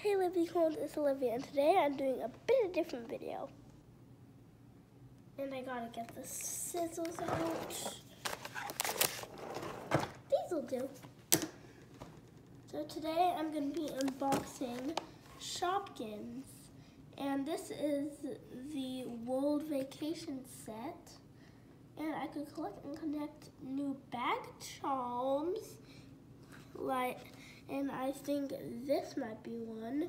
Hey Livicorns, it's Olivia and today I'm doing a bit of a different video. And I gotta get the scissors out. These will do. So today I'm gonna be unboxing Shopkins. And this is the World Vacation set. And I could collect and connect new bag charms like and I think this might be one.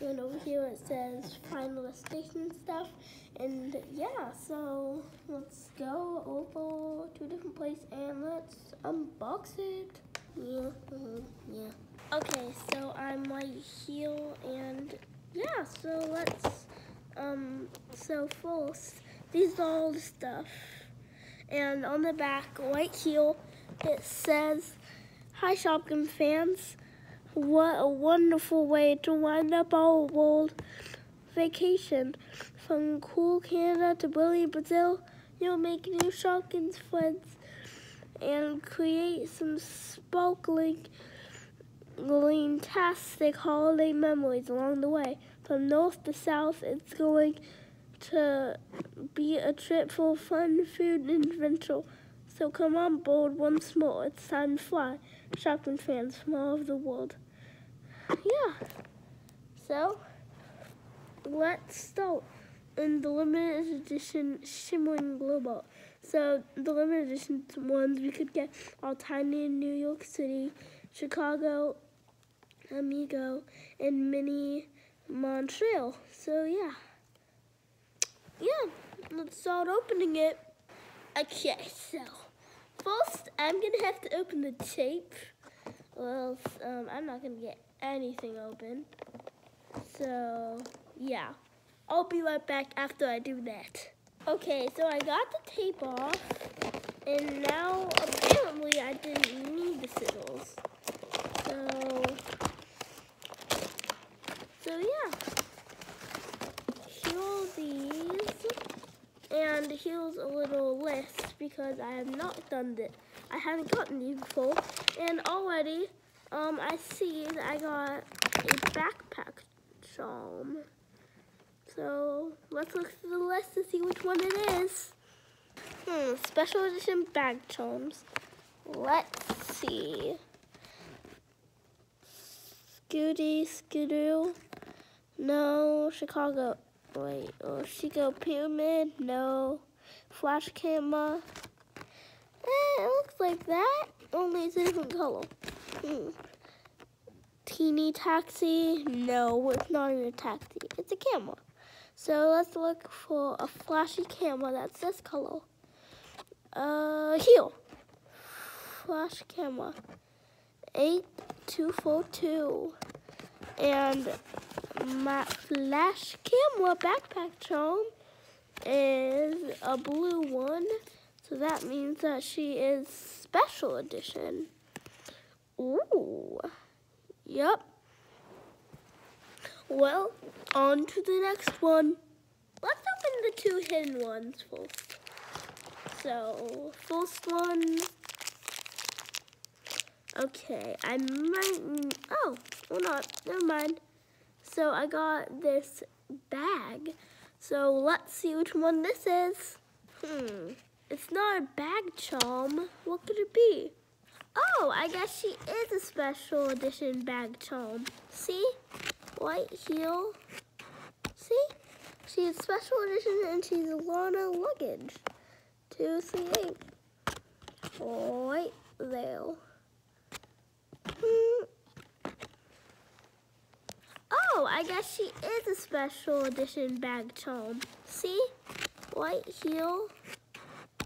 And over here it says final station stuff. And yeah, so let's go over to a different place and let's unbox it. Yeah, uh yeah. Okay, so I'm right here and yeah, so let's, um, so first, these are all the stuff. And on the back right here, it says Hi Shopkin fans. What a wonderful way to wind up our world vacation. From cool Canada to Billy Brazil, you'll make new Shopkins friends and create some sparkling, fantastic holiday memories along the way. From north to south, it's going to be a trip full of fun, food, and adventure. So come on board once more. It's time to fly. Shopping fans from all over the world. Yeah. So, let's start in the limited edition Shimmering Global. So, the limited edition ones we could get are tiny in New York City, Chicago, Amigo, and Mini Montreal. So, yeah. Yeah, let's start opening it. Okay, so first I'm gonna have to open the tape. Well, um, I'm not gonna get anything open. So, yeah. I'll be right back after I do that. Okay, so I got the tape off, and now apparently I didn't need the scissors. So, so yeah. Are these, and here's a little list because I have not done this. I haven't gotten these before. And already, um, I see that I got a backpack charm. So let's look through the list to see which one it is. Hmm, special edition bag charms. Let's see. Scooty, Scooter. No, Chicago. Wait, oh, Chico Pyramid. No. Flash camera. Eh, it looks like that, only it's a different color. Hmm. Teeny taxi. No, it's not even a taxi. It's a camera. So let's look for a flashy camera that's this color. Uh, here. Flash camera. 8242. And my flash camera backpack charm is a blue one. So that means that she is special edition. Ooh. Yep. Well, on to the next one. Let's open the two hidden ones first. So, first one. Okay, I might. Oh, well, not. Never mind. So, I got this bag so let's see which one this is. Hmm, it's not a bag charm. What could it be? Oh, I guess she is a special edition bag charm. See? White heel. See? She's special edition and she's Lana luggage. Two, three, eight. Right there. Hmm. Oh, I guess she is a special edition bag charm. See? Right here.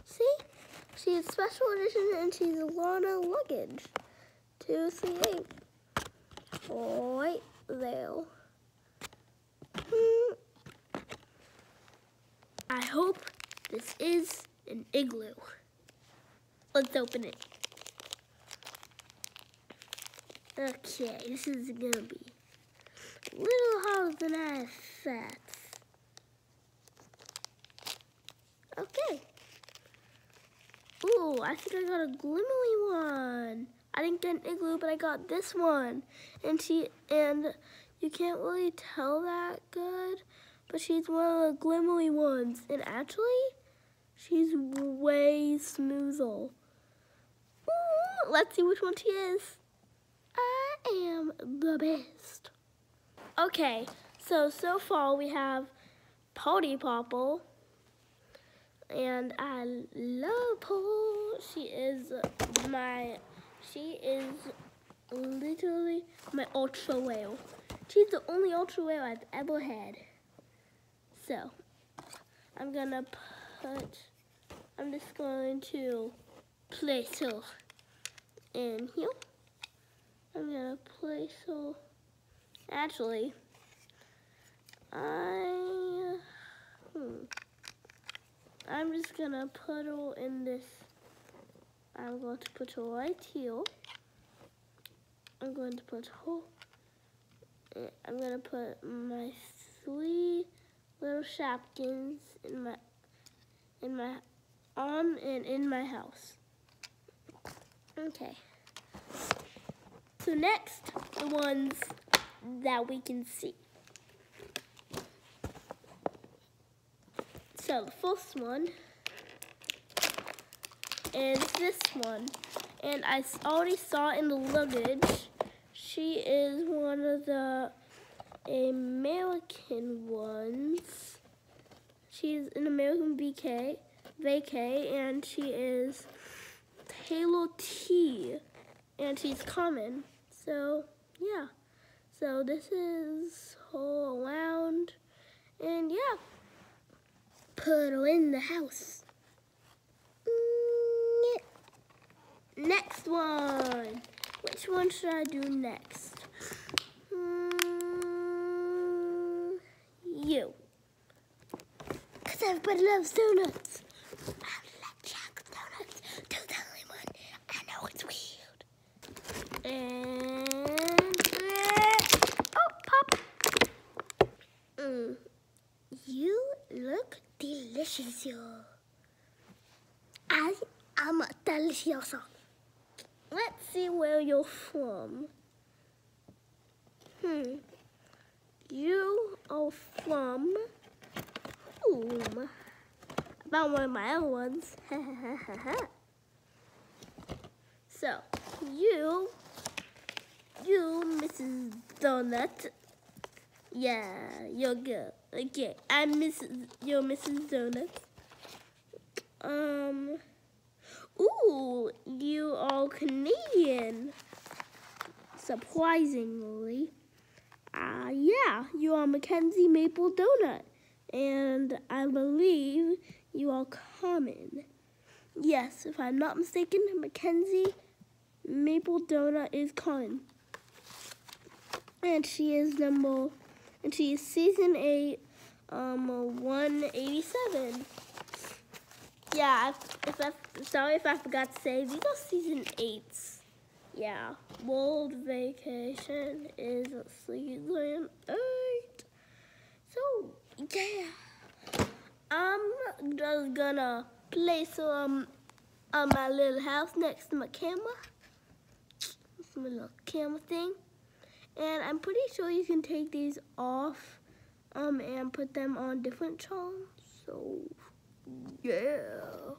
See? She's special edition and she's a Lana luggage. Two, three, eight. Right there. Hmm. I hope this is an igloo. Let's open it. Okay, this is gonna be little than I thought. Okay. Ooh, I think I got a glimmering one. I didn't get an igloo, but I got this one. And she and you can't really tell that good, but she's one of the glimmery ones. And actually, she's way smoother. Ooh, let's see which one she is. I am the best. Okay, so, so far we have Party Popple. And I love her. She is my, she is literally my ultra whale. She's the only ultra whale I've ever had. So, I'm gonna put, I'm just going to place her in here. I'm gonna place her, actually, I, hmm, I'm just gonna put her in this, I'm going to put a right here. I'm going to put whole, I'm to put my three little Shopkins in my, in my, on and in my house. Okay. So next, the ones that we can see. So the first one is this one. And I already saw in the luggage she is one of the American ones. She's an American BK, vacay, and she is Halo T, and she's common. So, yeah. So this is whole around, and yeah. Put her in the house. Next one. Which one should I do next? Mm, you. Because everybody loves donuts. I like chocolate donuts. Don't tell anyone. I know it's weird. And, uh, oh, pop. Mm. You look delicious, yo. I am Let's see where you're from. Hmm. You are from whom? About one of my other ones. so, you, you, Mrs. Donut. Yeah, you're good. Okay, I'm Mrs. You're Mrs. Donut. Um. Ooh, you are Canadian. Surprisingly. Uh, yeah, you are Mackenzie Maple Donut. And I believe you are common. Yes, if I'm not mistaken, Mackenzie Maple Donut is common. And she is number, and she is season 8, um, 187. Yeah, if I, sorry if I forgot to say, these are season 8s. Yeah, World Vacation is season 8. So, yeah. I'm just gonna place um on my little house next to my camera. My little camera thing. And I'm pretty sure you can take these off um and put them on different charms. So yeah.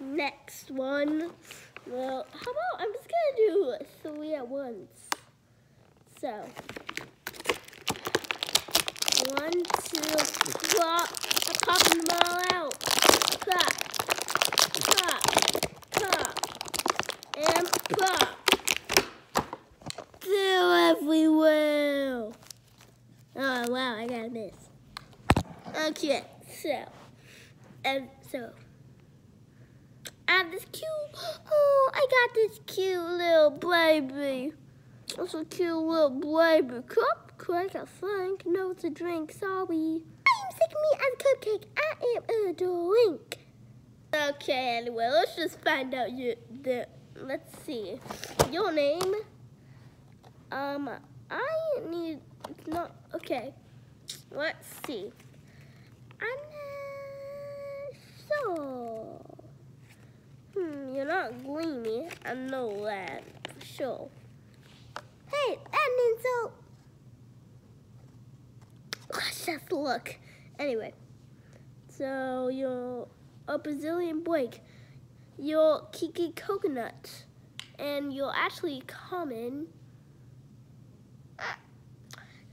Next one. Well, how about I'm just gonna do three at once. So one, two, plop. I'm popping them all out. Plop, plop, plop, and plop. Do everywhere. Oh wow, I got this. Okay, so and so I have this cute, oh, I got this cute little baby. It's a cute little baby. Cup, crack, a flank, no, it's a drink, sorry. I am sick of me as a cupcake. I am a drink. Okay, anyway, let's just find out your, the, let's see, your name. Um, I need, it's not, okay, let's see. I'm so, hmm, you're not gleamy. I know that for sure. Hey, means so. just look. Anyway, so you're a Brazilian Blake. You're Kiki Coconut. And you're actually common.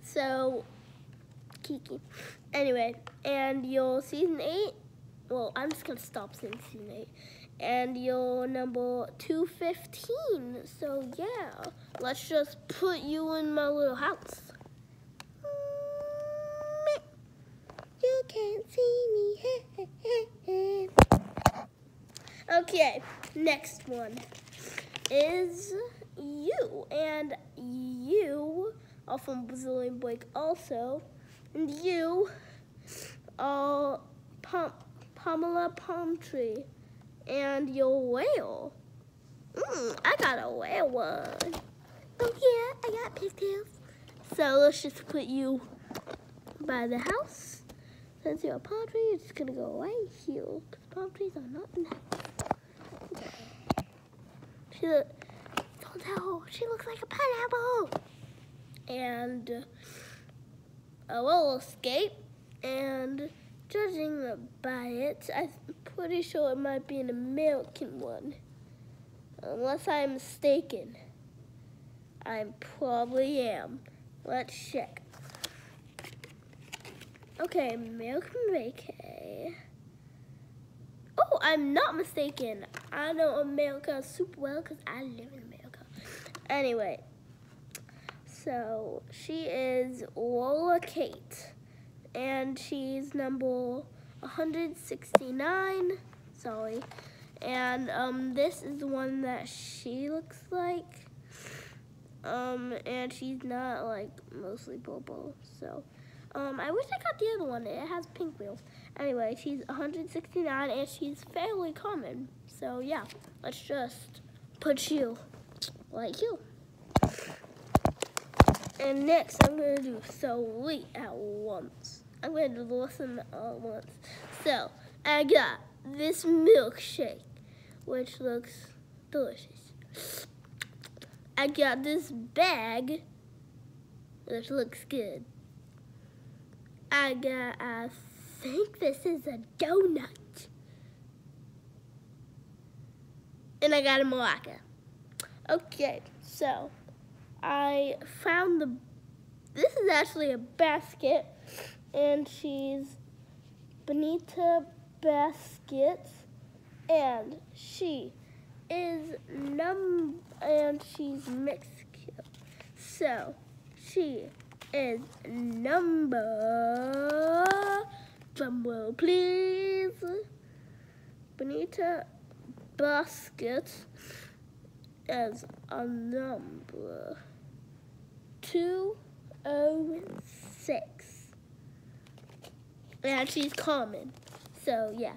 So, Kiki. Anyway, and you're season 8. Well, I'm just to stop 8 and you're number 215. So yeah, let's just put you in my little house. Mm, you can't see me. okay, next one is you. And you are from Brazilian Blake also. And you are Pam Pamela Palmtree and your whale. Mm, I got a whale one. Oh yeah, I got pigtails. So let's just put you by the house. Since you're a palm tree, you're just gonna go right here. Because palm trees are not house. She look, she looks like a pineapple. And uh, a little escape and judging by it, I'm pretty sure it might be an American one. Unless I'm mistaken. I probably am. Let's check. Okay, American vacay. Oh, I'm not mistaken. I know America super well because I live in America. Anyway, so she is Lola Kate and she's number 169. Sorry. And um, this is the one that she looks like. Um, and she's not like mostly purple. So, um, I wish I got the other one. It has pink wheels. Anyway, she's 169 and she's fairly common. So yeah, let's just put you like you. And next, I'm gonna do three at once. I'm going to listen all uh, once. So, I got this milkshake, which looks delicious. I got this bag, which looks good. I got, I think this is a donut. And I got a maraca. Okay, so I found the, this is actually a basket and she's Benita Baskets, and she is num and she's Mexican. So she is number drum please. Benita Baskets is a number two oh and she's common. So yeah,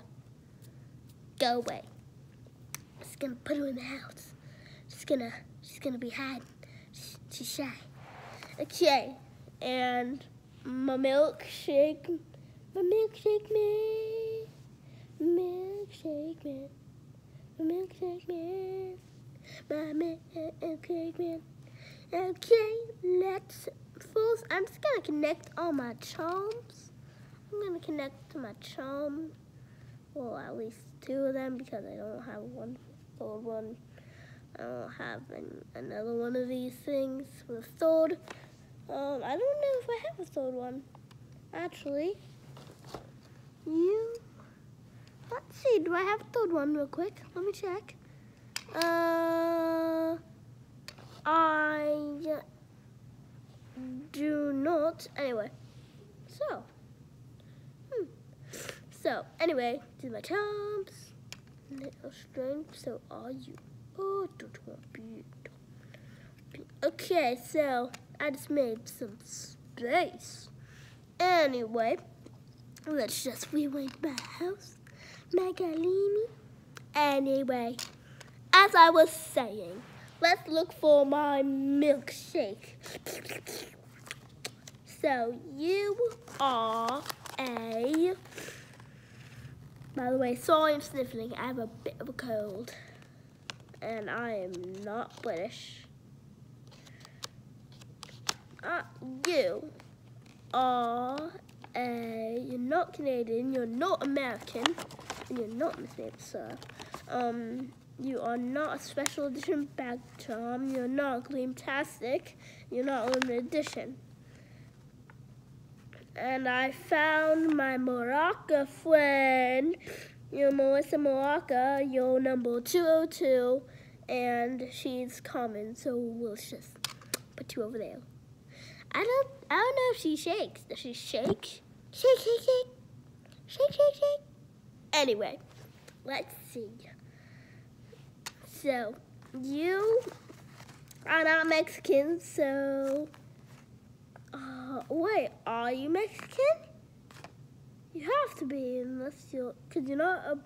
go away. Just gonna put her in the house. She's gonna, she's gonna be hiding. She's shy. Okay, and my milkshake, my milkshake man, milkshake man, my milkshake man, my milkshake man. Okay, let's first. I'm just gonna connect all my charms. I'm gonna connect to my chum. Well, at least two of them because I don't have one old one. I don't have an, another one of these things with a sword. Um, I don't know if I have a sword one. Actually, you. Let's see. Do I have a third one real quick? Let me check. Uh, I do not. Anyway, so. So, anyway, are my charms. Little strength, so are you. Oh, don't want be. Okay, so I just made some space. Anyway, let's just rewind my house. Magalini. Anyway, as I was saying, let's look for my milkshake. So you are a by the way, sorry I'm sniffling. I have a bit of a cold. And I am not British. Uh, you are a, you're not Canadian, you're not American, and you're not Miss. Um, you are not a special edition bag charm, you're not Gleamtastic, you're not a limited edition. And I found my Maraca friend, you're Melissa Maraca, you're number 202, and she's common, so we'll just put you over there. I don't I don't know if she shakes. Does she shake? Shake, shake, shake. Shake, shake, shake. Anyway, let's see. So, you are not Mexican, so... Wait, are you Mexican? You have to be, unless you're... Because you're not a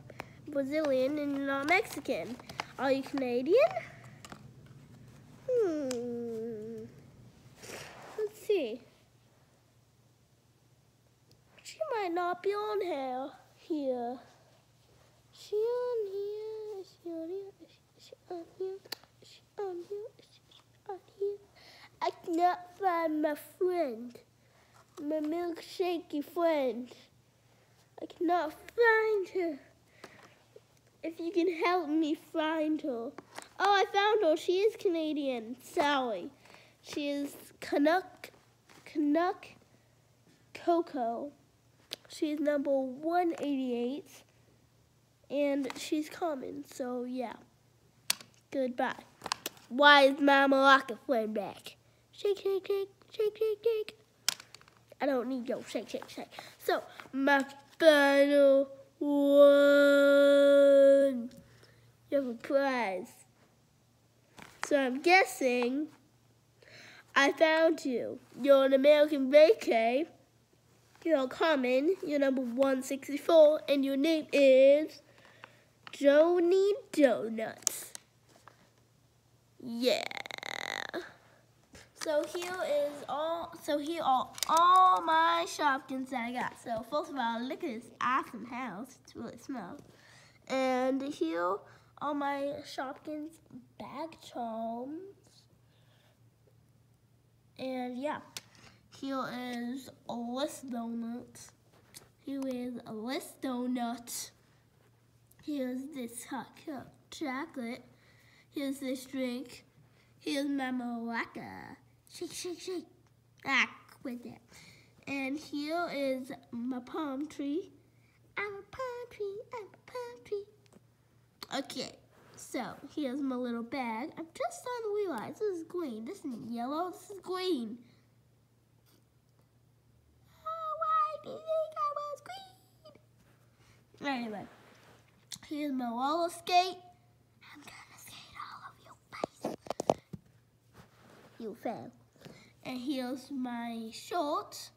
Brazilian and you're not Mexican. Are you Canadian? Hmm. Let's see. She might not be on here. Here. She on here? She on here? She on here? She on here? She on here? I cannot find my friend. My milkshakey friend. I cannot find her. If you can help me find her. Oh, I found her. She is Canadian. Sally. She is Canuck, Canuck Coco. She is number 188. And she's common, so yeah. Goodbye. Why is my Maraca friend back? Shake, shake, shake, shake, shake, shake. I don't need your shake, shake, shake. So, my final one. You have a prize. So I'm guessing I found you. You're an American vacay. You're common. You're number 164. And your name is Joni Donuts. Yeah. So here is all, so here are all my Shopkins that I got. So first of all, look at this awesome house. It's really small. And here are my Shopkins bag charms. And yeah, here is a list donut. Here is a list donut. Here's this hot cup chocolate. Here's this drink. Here's my maraca. Shake, shake, shake. Ah, quit that. And here is my palm tree. I'm a palm tree, I'm a palm tree. Okay, so here's my little bag. I'm just starting to realize this is green. This isn't yellow, this is green. Oh, why do you think I was green? Anyway, here's my roller skate. I'm gonna skate all over your face. You fell. And here's my shorts.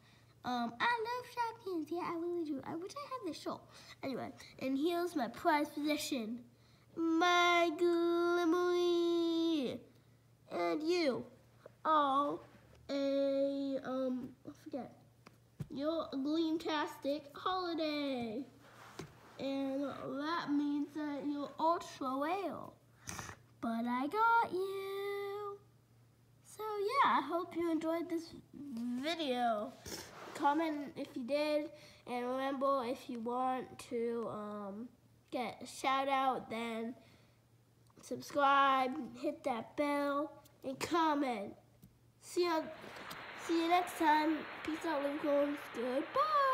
Um, I love Shopkins. Yeah, I really do. I wish I had this short. Anyway, and here's my prize possession. My Glimmery. And you are a, um, I forget. You're a Gleamtastic holiday. And that means that you're ultra whale. But I got you. Yeah, I hope you enjoyed this video. Comment if you did, and remember if you want to um, get a shout out, then subscribe, hit that bell, and comment. See you, see you next time. Peace out, Lincolns. Goodbye.